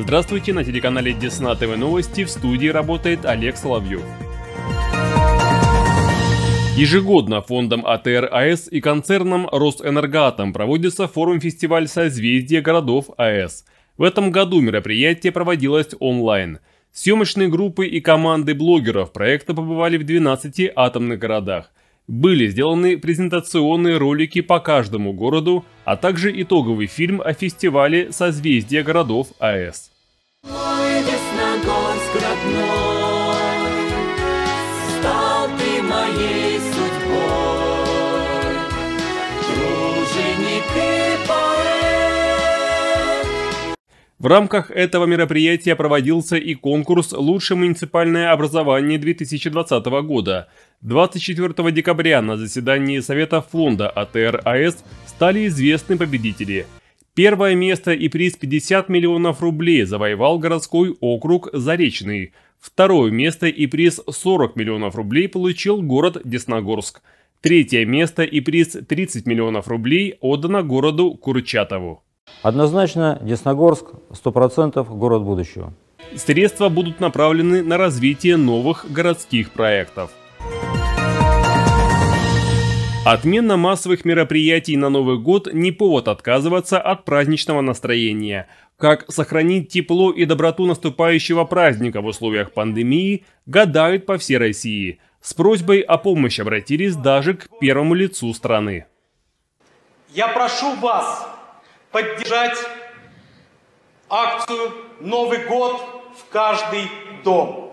Здравствуйте, на телеканале Десна ТВ Новости в студии работает Олег Соловьев. Ежегодно фондом АТР АЭС и концерном Росэнергоатом проводится форум-фестиваль созвездия городов АЭС. В этом году мероприятие проводилось онлайн. Съемочные группы и команды блогеров проекта побывали в 12 атомных городах. Были сделаны презентационные ролики по каждому городу, а также итоговый фильм о фестивале созвездия городов АЭС. Мой Десногорск родной, стал ты моей В рамках этого мероприятия проводился и конкурс «Лучшее муниципальное образование 2020 года». 24 декабря на заседании Совета фонда АТР АЭС стали известны победители. Первое место и приз 50 миллионов рублей завоевал городской округ Заречный. Второе место и приз 40 миллионов рублей получил город Десногорск. Третье место и приз 30 миллионов рублей отдано городу Курчатову. Однозначно Десногорск 100% город будущего. Средства будут направлены на развитие новых городских проектов. Отмена массовых мероприятий на Новый год не повод отказываться от праздничного настроения. Как сохранить тепло и доброту наступающего праздника в условиях пандемии, гадают по всей России. С просьбой о помощи обратились даже к первому лицу страны. Я прошу вас поддержать акцию «Новый год в каждый дом».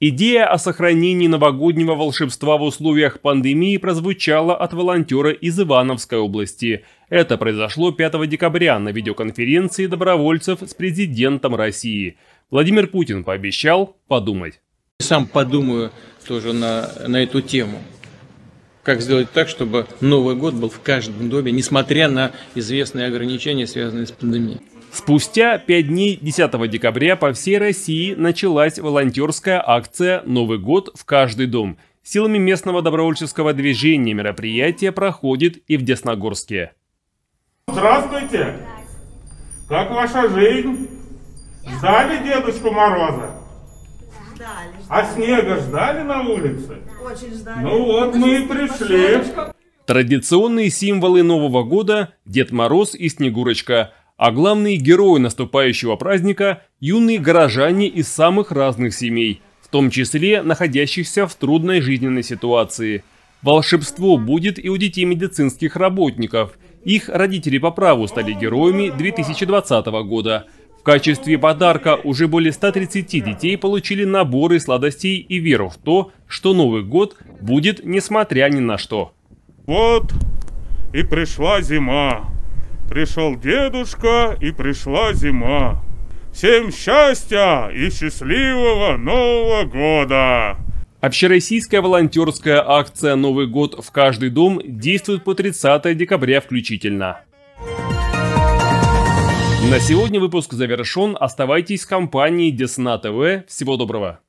Идея о сохранении новогоднего волшебства в условиях пандемии прозвучала от волонтера из Ивановской области. Это произошло 5 декабря на видеоконференции добровольцев с президентом России. Владимир Путин пообещал подумать. Сам подумаю тоже на, на эту тему как сделать так, чтобы Новый год был в каждом доме, несмотря на известные ограничения, связанные с пандемией. Спустя пять дней 10 декабря по всей России началась волонтерская акция «Новый год в каждый дом». Силами местного добровольческого движения мероприятие проходит и в Десногорске. Здравствуйте! Как ваша жизнь? Ждали Дедушку Мороза? Ждали. А снега ждали на улице? Очень ждали. Ну вот мы и пришли. Традиционные символы Нового года – Дед Мороз и Снегурочка, а главные герои наступающего праздника – юные горожане из самых разных семей, в том числе находящихся в трудной жизненной ситуации. Волшебство будет и у детей медицинских работников. Их родители по праву стали героями 2020 года – качестве подарка уже более 130 детей получили наборы сладостей и веру в то, что Новый год будет несмотря ни на что. Вот и пришла зима. Пришел дедушка и пришла зима. Всем счастья и счастливого Нового года! Общероссийская волонтерская акция «Новый год в каждый дом» действует по 30 декабря включительно. На сегодня выпуск завершен. Оставайтесь в компании Десна ТВ. Всего доброго.